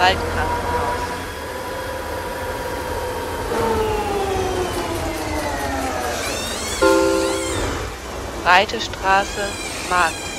Waldkrankenhaus. Breite Straße, Markt.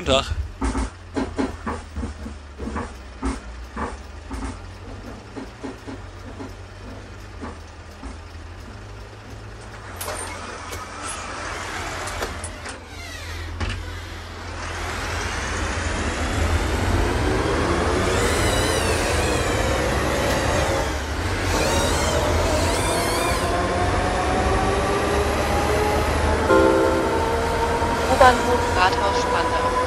Guten Tag. U-Bahnhof Rathaus Spandau.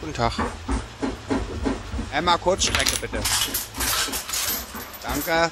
Guten Tag. Einmal Kurzstrecke bitte. Danke.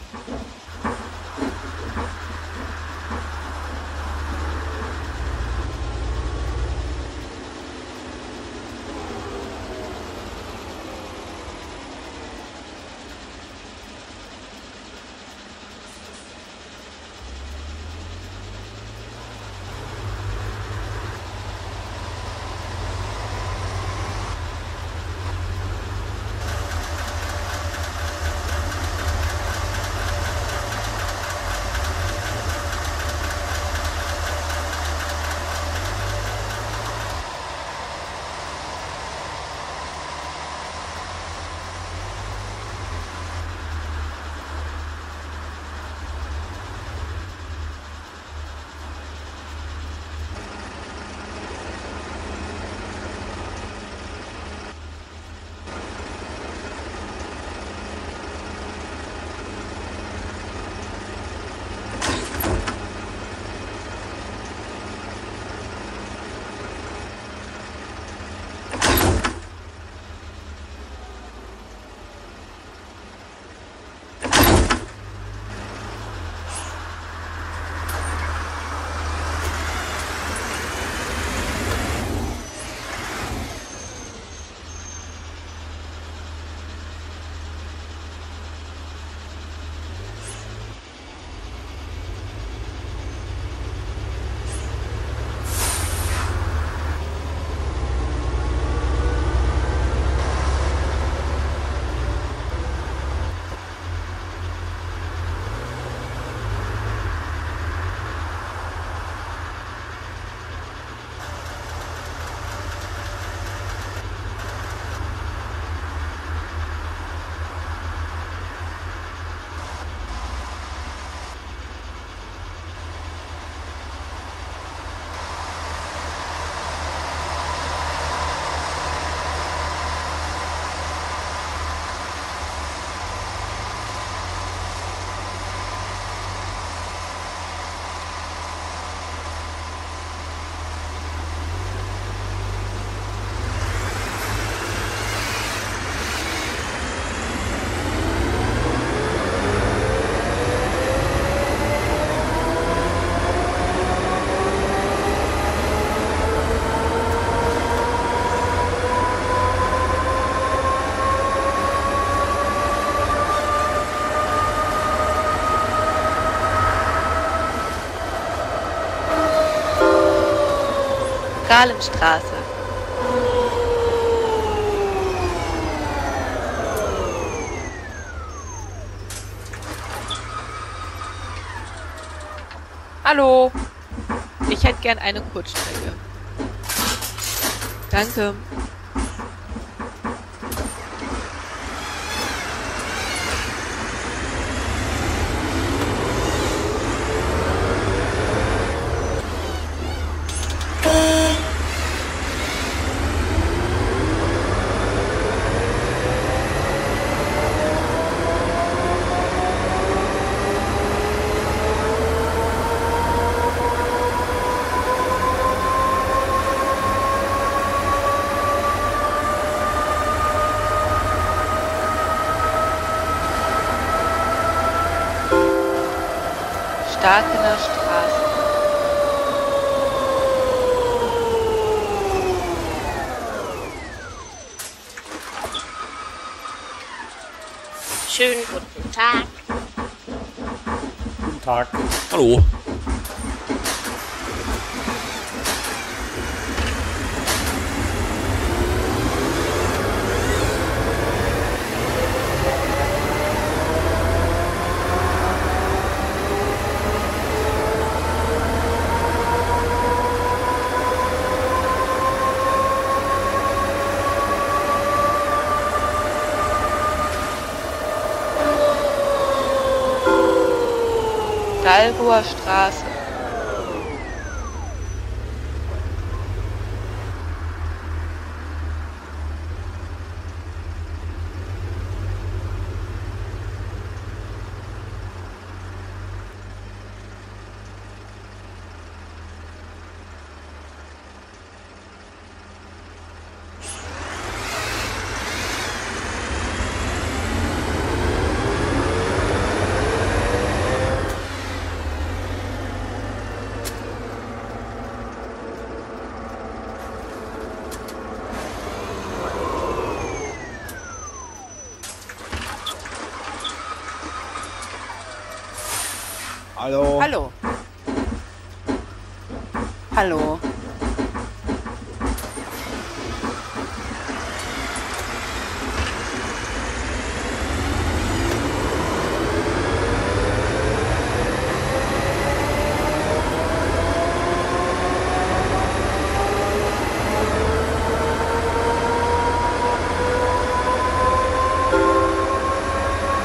Galenstraße. Hallo. Ich hätte gern eine Kurzstrecke. Danke. Starkener Straße. Schönen guten Tag. Guten Tag. Hallo. Dalboer Straße. Hallo. Hallo. Hallo.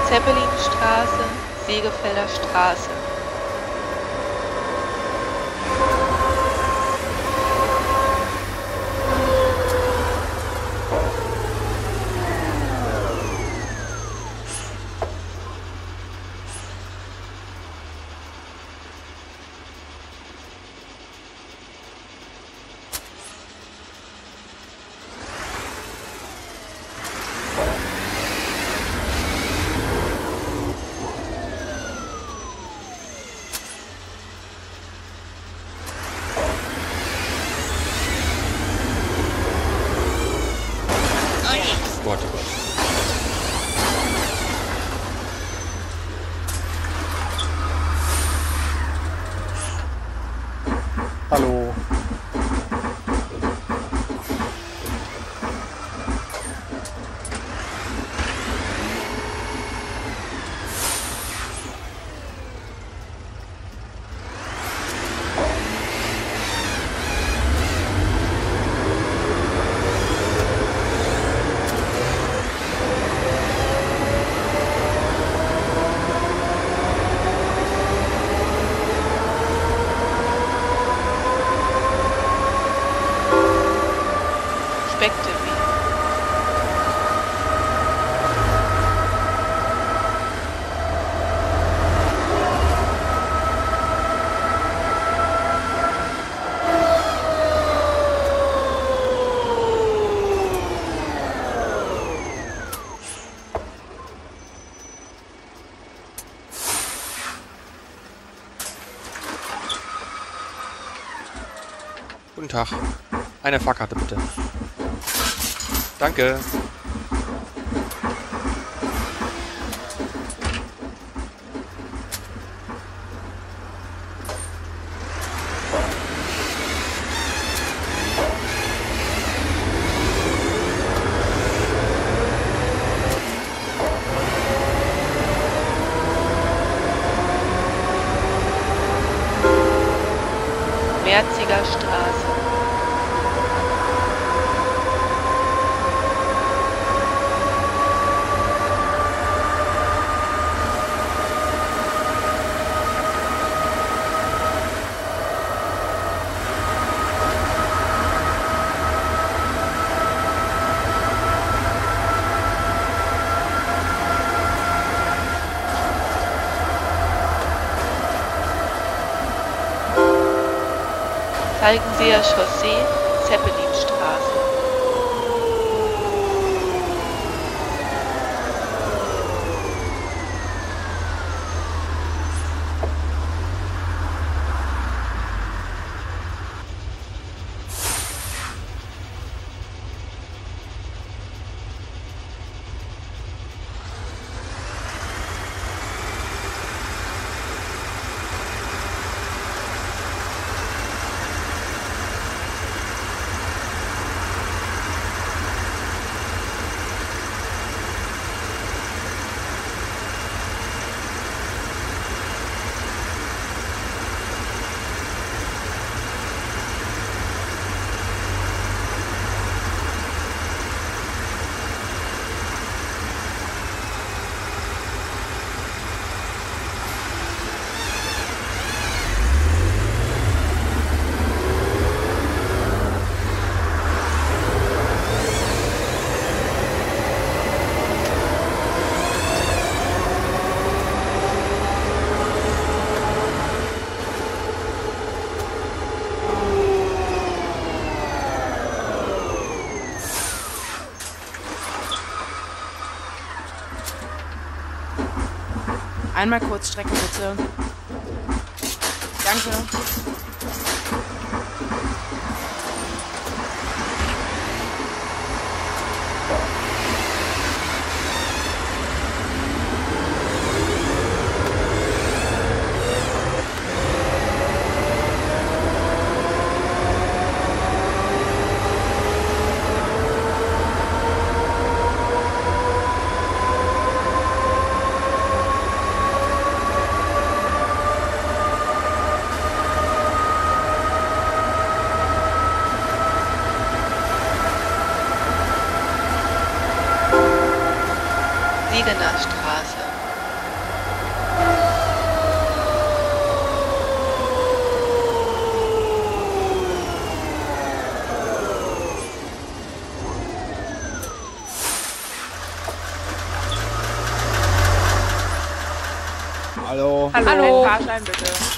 Zeppelinstraße, Segefelder Straße. Guten Tag. Eine Fahrkarte bitte. Danke. Falkenseer Chaussee, Zeppelinstraße. Einmal kurz strecken, bitte. Danke. Straße. Hallo. Hallo. Hallo. Ein Fahrschein, bitte.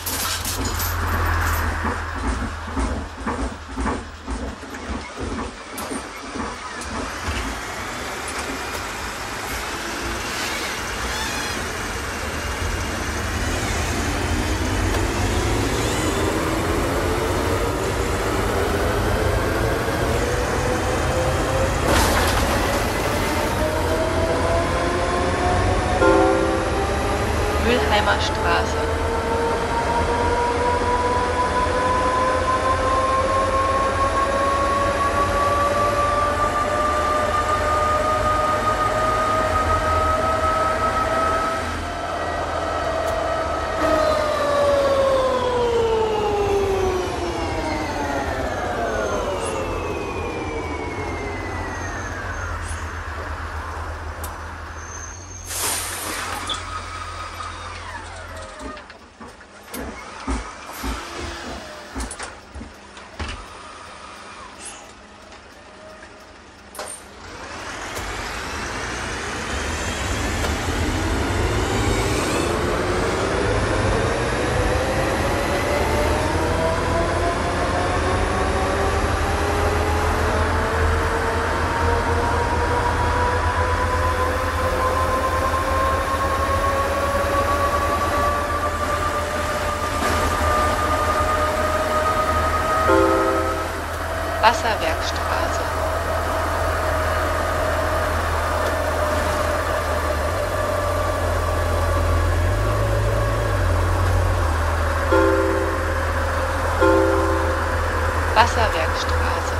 Wasserwerkstraße.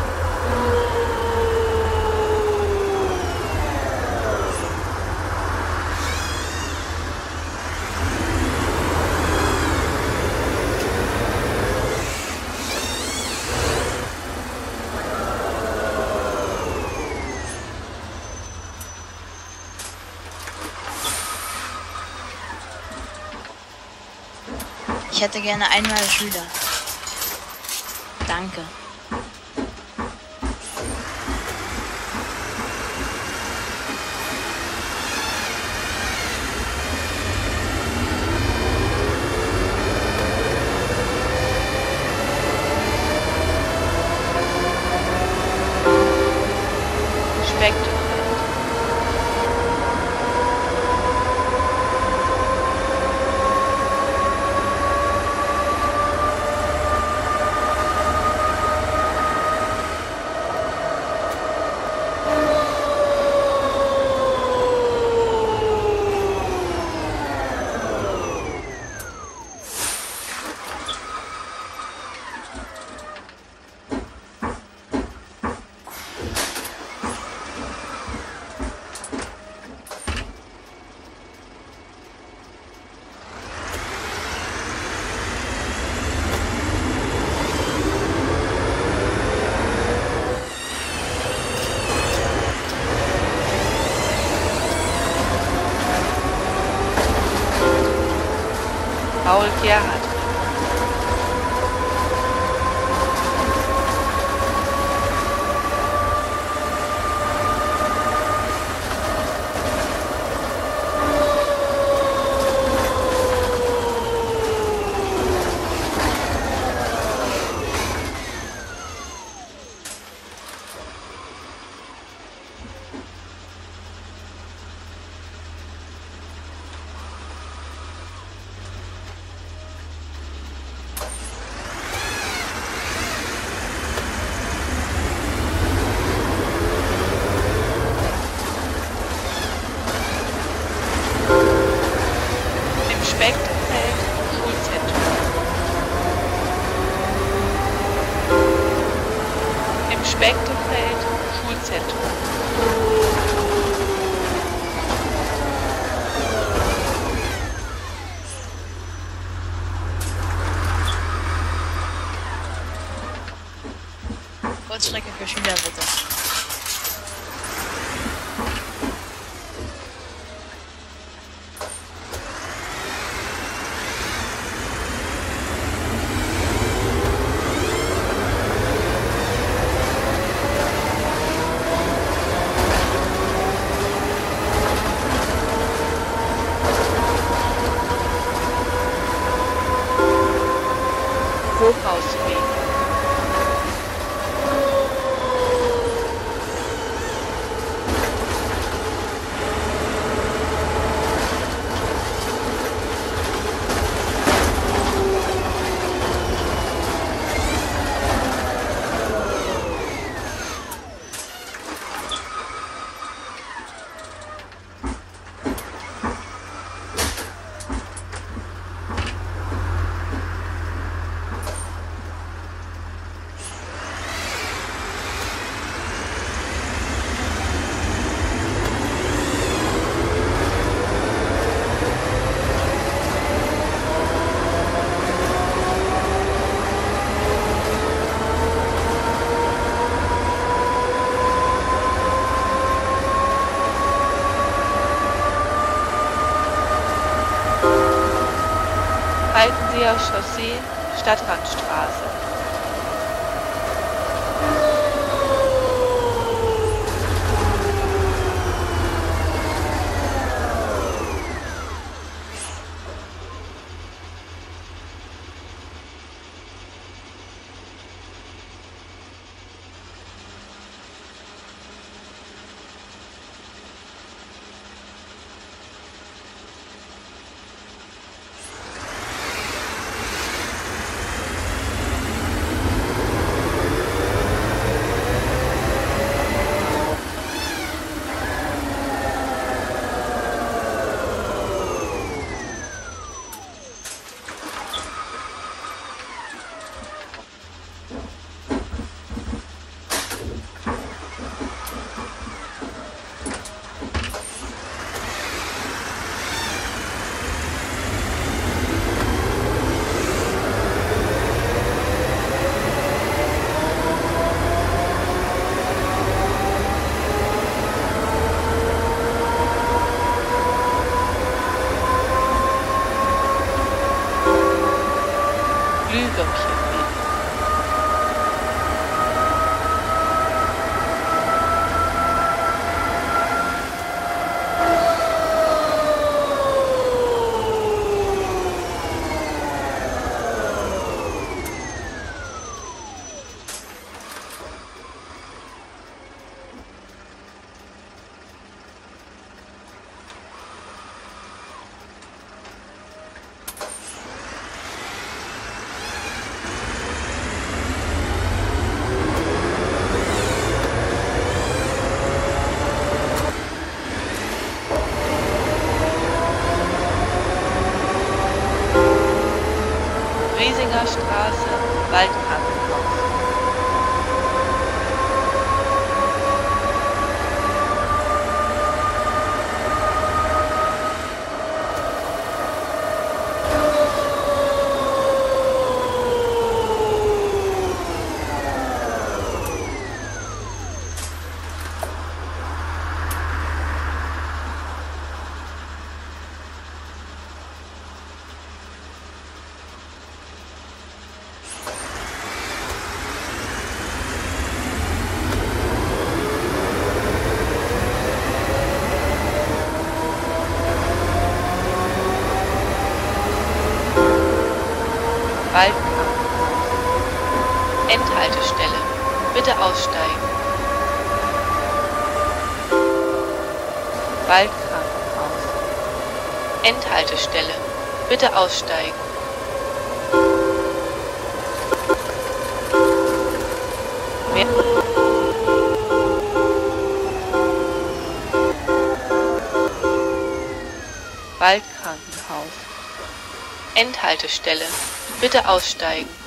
Ich hätte gerne einmal Schüler. Danke. Kurzstrecke für Schüler Chaussee, Stadtrandstraße. Endhaltestelle. Bitte aussteigen. Wer Waldkrankenhaus. Endhaltestelle. Bitte aussteigen.